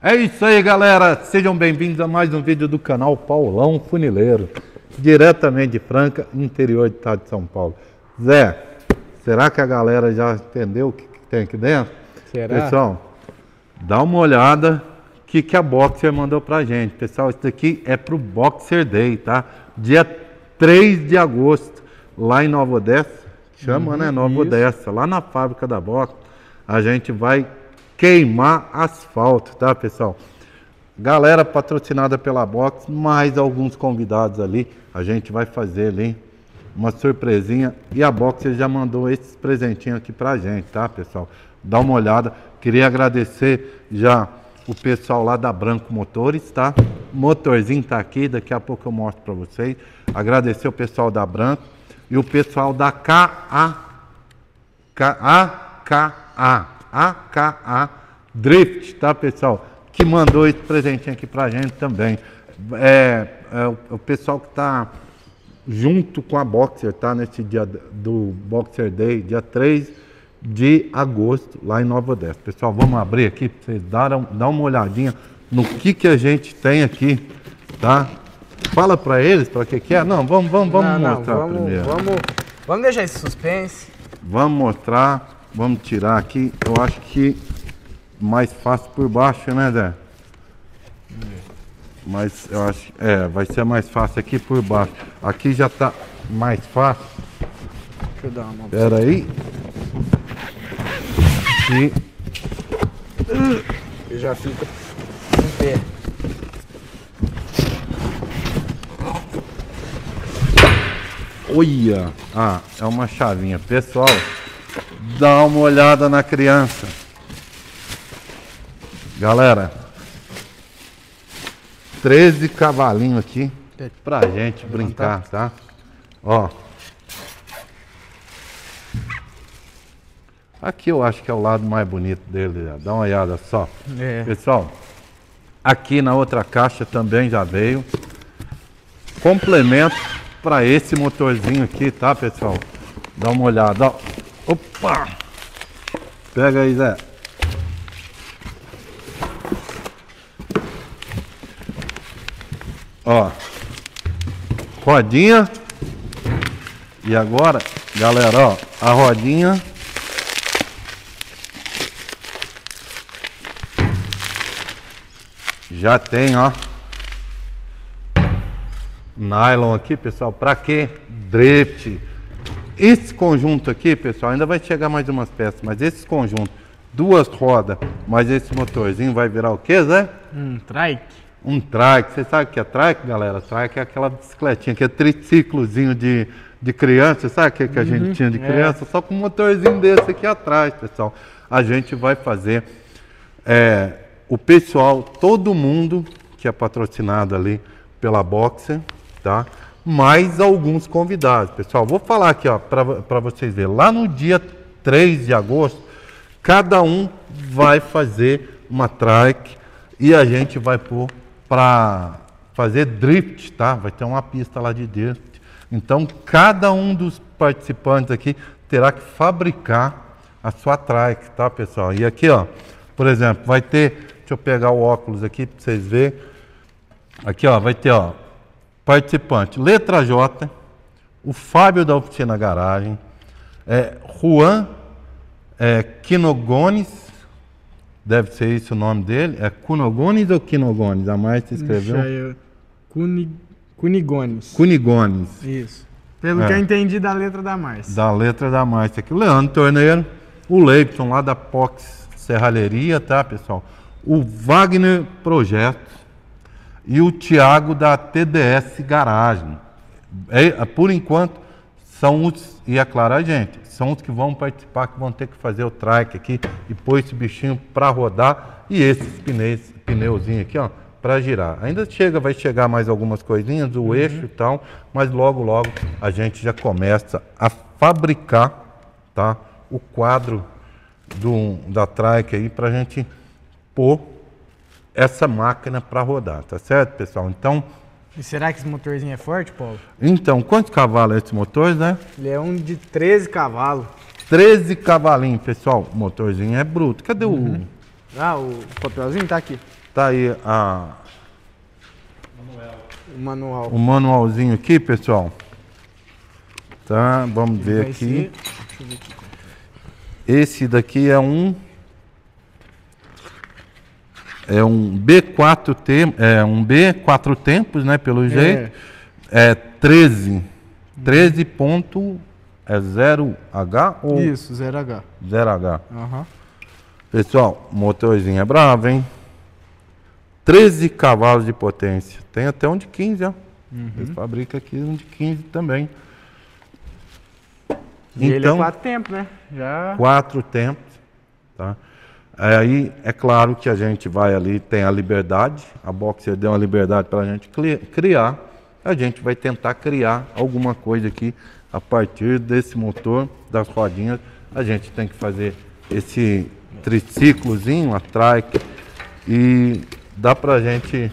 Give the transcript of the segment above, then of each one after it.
É isso aí, galera. Sejam bem-vindos a mais um vídeo do canal Paulão Funileiro, diretamente de Franca, interior do estado de São Paulo. Zé, será que a galera já entendeu o que, que tem aqui dentro? Será? Pessoal, dá uma olhada o que, que a Boxer mandou pra gente. Pessoal, isso daqui é pro Boxer Day, tá? Dia 3 de agosto, lá em Nova Odessa. Chama, né? Nova isso. Odessa, lá na fábrica da Box. A gente vai queimar asfalto, tá, pessoal? Galera patrocinada pela Box, mais alguns convidados ali. A gente vai fazer ali uma surpresinha. E a Boxer já mandou esses presentinhos aqui pra gente, tá, pessoal? Dá uma olhada. Queria agradecer já o pessoal lá da Branco Motores, tá? Motorzinho tá aqui, daqui a pouco eu mostro pra vocês. Agradecer o pessoal da Branco e o pessoal da KA K- AKA, AKA Drift, tá pessoal? Que mandou esse presentinho aqui pra gente também. É, é o, o pessoal que tá junto com a Boxer, tá? Nesse dia do Boxer Day, dia 3 de agosto, lá em Nova Odessa. Pessoal, vamos abrir aqui pra vocês darem, dar uma olhadinha no que que a gente tem aqui, tá? Fala pra eles pra que que é. Não, vamos, vamos, vamos Não, não, mostrar vamos, primeiro. Vamos, vamos deixar esse suspense. Vamos mostrar, vamos tirar aqui. Eu acho que mais fácil por baixo, né, Zé? Mas eu acho, é, vai ser mais fácil aqui por baixo. Aqui já tá mais fácil. Deixa eu dar uma. Pera aí. E Eu já fico em pé. olha, ah, é uma chavinha. Pessoal, dá uma olhada na criança. Galera, 13 cavalinhos aqui pra gente brincar, tá? Ó. Aqui eu acho que é o lado mais bonito dele, dá uma olhada só. É. Pessoal, aqui na outra caixa também já veio complemento para esse motorzinho aqui, tá, pessoal? Dá uma olhada, ó. Opa! Pega aí, Zé. Ó. Rodinha. E agora, galera, ó, a rodinha já tem, ó. Nylon aqui, pessoal, pra quê? Drift. Esse conjunto aqui, pessoal, ainda vai chegar mais umas peças, mas esse conjunto, duas rodas, mas esse motorzinho vai virar o quê, Zé? Um trike. Um trike. Você sabe o que é trike, galera? Trike é aquela bicicletinha, que é triciclozinho de, de criança. Sabe o que, que a gente tinha de é. criança? Só com um motorzinho desse aqui atrás, pessoal. A gente vai fazer. é, o pessoal, todo mundo que é patrocinado ali pela Boxer, tá? Mais alguns convidados. Pessoal, vou falar aqui, para vocês verem. Lá no dia 3 de agosto, cada um vai fazer uma trike e a gente vai pôr para fazer drift, tá? Vai ter uma pista lá de drift. Então, cada um dos participantes aqui terá que fabricar a sua trike, tá, pessoal? E aqui, ó, por exemplo, vai ter, deixa eu pegar o óculos aqui para vocês verem. Aqui, ó, vai ter, ó, participante, letra J, o Fábio da Oficina Garagem, é, Juan é, Quinogones, deve ser esse o nome dele, é Cunogones ou Quinogones? A Márcia escreveu? Deixa eu- Cuni... Cunigones. Cunigones, Isso. Pelo É. que eu entendi da letra da Márcia. da letra da Márcia aqui. O Leandro Torneiro, o Leipton lá da Pox Serralheria, tá, pessoal? O Wagner Projetos e o Thiago da TDS Garagem. É, por enquanto, são os, e é claro a gente, são os que vão participar, que vão ter que fazer o trike aqui e pôr esse bichinho para rodar e esses pneus, pneuzinho aqui, ó, para girar. Ainda chega, vai chegar mais algumas coisinhas, o eixo e tal, mas logo, logo a gente já começa a fabricar, tá, o quadro do, da trike aí para a gente pôr essa máquina para rodar, tá certo, pessoal? Então, E será que esse motorzinho é forte, Paulo? então quantos cavalos é esse motor, né? Ele é um de 13 cavalos. 13 cavalinhos, pessoal. O motorzinho é bruto. Cadê Ah, o papelzinho tá aqui. o. Tá aí a, O manual. o manualzinho aqui, pessoal. Tá, vamos ver aqui. ser- Deixa eu ver aqui. Esse daqui é um é um B4 tem, é um B quatro tempos, né, pelo jeito. É 13 13 ponto é 0H ou Isso, 0H. 0H? Aham. Pessoal, motorzinho é bravo, hein? 13 cavalos de potência. Tem até um de 15, ó. Uhum. Eles fabricam aqui um de 15 também. E ele é Então- quatro tempos, né? Já. quatro tempos, tá? Aí é claro que a gente vai ali, tem a liberdade, a Boxer deu uma liberdade para a gente criar, a gente vai tentar criar alguma coisa aqui a partir desse motor, das rodinhas, a gente tem que fazer esse triciclozinho, a trike, e dá pra gente,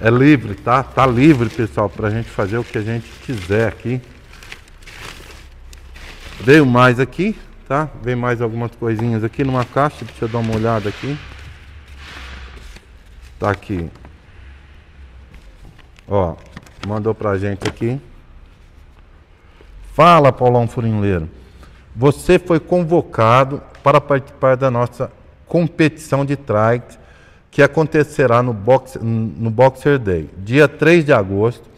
é livre, tá? Tá livre, pessoal, pra gente fazer o que a gente quiser aqui. Veio mais aqui, tá? Veio mais algumas coisinhas aqui numa caixa, deixa eu dar uma olhada aqui. Tá aqui. Ó, mandou pra gente aqui. Fala, Paulão Furinleiro. Você foi convocado para participar da nossa competição de trike que acontecerá no, Box, no Boxer Day, dia 3 de agosto,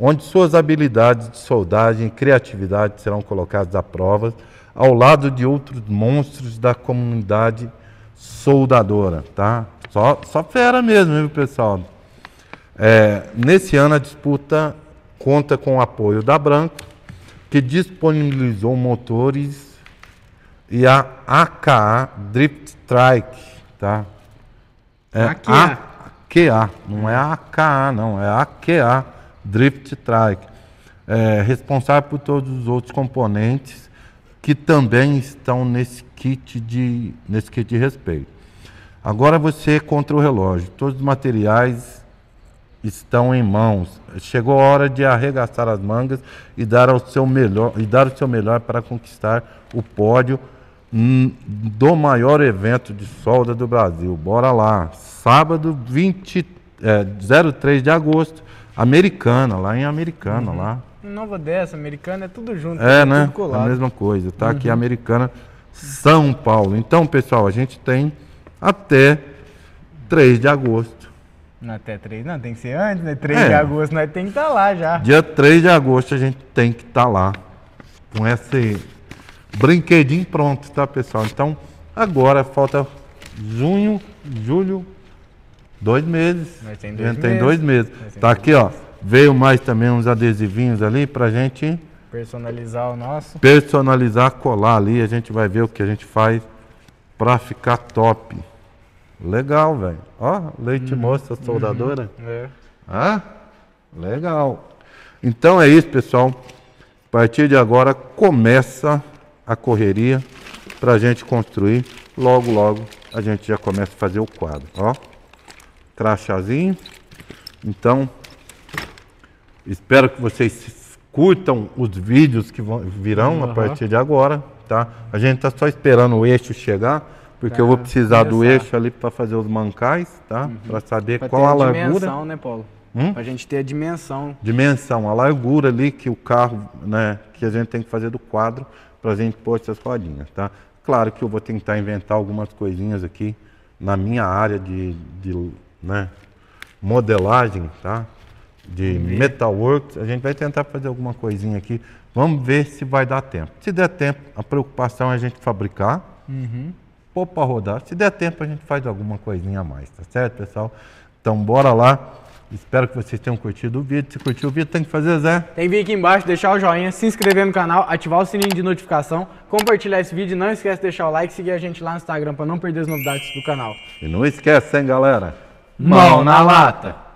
onde suas habilidades de soldagem e criatividade serão colocadas à prova ao lado de outros monstros da comunidade soldadora, tá? Só, só fera mesmo, viu, pessoal? É, nesse ano a disputa conta com o apoio da Branco, que disponibilizou motores e a AKA Drift Strike, tá? É não é AKA, não, é AKA Drift Strike. É responsável por todos os outros componentes que também estão nesse kit de, nesse kit de respeito. Agora você contra o relógio. Todos os materiais estão em mãos. Chegou a hora de arregaçar as mangas e dar, ao seu melhor, e dar o seu melhor para conquistar o pódio hum, do maior evento de solda do Brasil. Bora lá. Sábado 20, é, 03 de agosto, Americana, lá em Americana, lá. Nova dessa, americana, é tudo junto. É, tudo né? A colado. mesma coisa, tá? Aqui Americana, São Paulo. Então, pessoal, a gente tem até 3 de agosto. Não, até 3, não, tem que ser antes, né? 3 É. de agosto, nós tem que estar lá já. Dia 3 de agosto a gente tem que estar lá com esse brinquedinho pronto, tá, pessoal? Então, agora falta junho, julho, dois meses. Nós tem A dois gente tem meses. dois meses. Tá dois aqui, ó. Veio mais também uns adesivinhos ali pra gente Personalizar o nosso. personalizar, colar ali. A gente vai ver o que a gente faz pra ficar top. Legal, velho. Ó, leite moça soldadora. É. Ah, legal. Então é isso, pessoal. A partir de agora começa a correria para a gente construir. Logo, logo a gente já começa a fazer o quadro. Ó, crachazinho. Então, espero que vocês curtam os vídeos que vão, virão a Aham. partir de agora, tá? A gente tá só esperando o eixo chegar, porque eu vou Pra precisar do eixo ali para fazer os mancais, tá? Para saber Pra qual ter a a largura. dimensão, né, Paulo? Hum? Pra gente ter a dimensão. dimensão, a largura ali que o carro, né, que a gente tem que fazer do quadro para a gente pôr essas rodinhas, tá? Claro que eu vou tentar inventar algumas coisinhas aqui na minha área de, de né, modelagem, tá? De metalworks, a gente vai tentar fazer alguma coisinha aqui. Vamos ver se vai dar tempo. Se der tempo, a preocupação é a gente fabricar, Uhum. pôr para rodar. Se der tempo, a gente faz alguma coisinha a mais, tá certo, pessoal? Então, bora lá. Espero que vocês tenham curtido o vídeo. Se curtiu o vídeo, tem que fazer, Zé. Tem que vir aqui embaixo, deixar o joinha, se inscrever no canal, ativar o sininho de notificação, compartilhar esse vídeo, não esquece de deixar o like e seguir a gente lá no Instagram para não perder as novidades do canal. E não esquece, hein, galera? Mão na lata!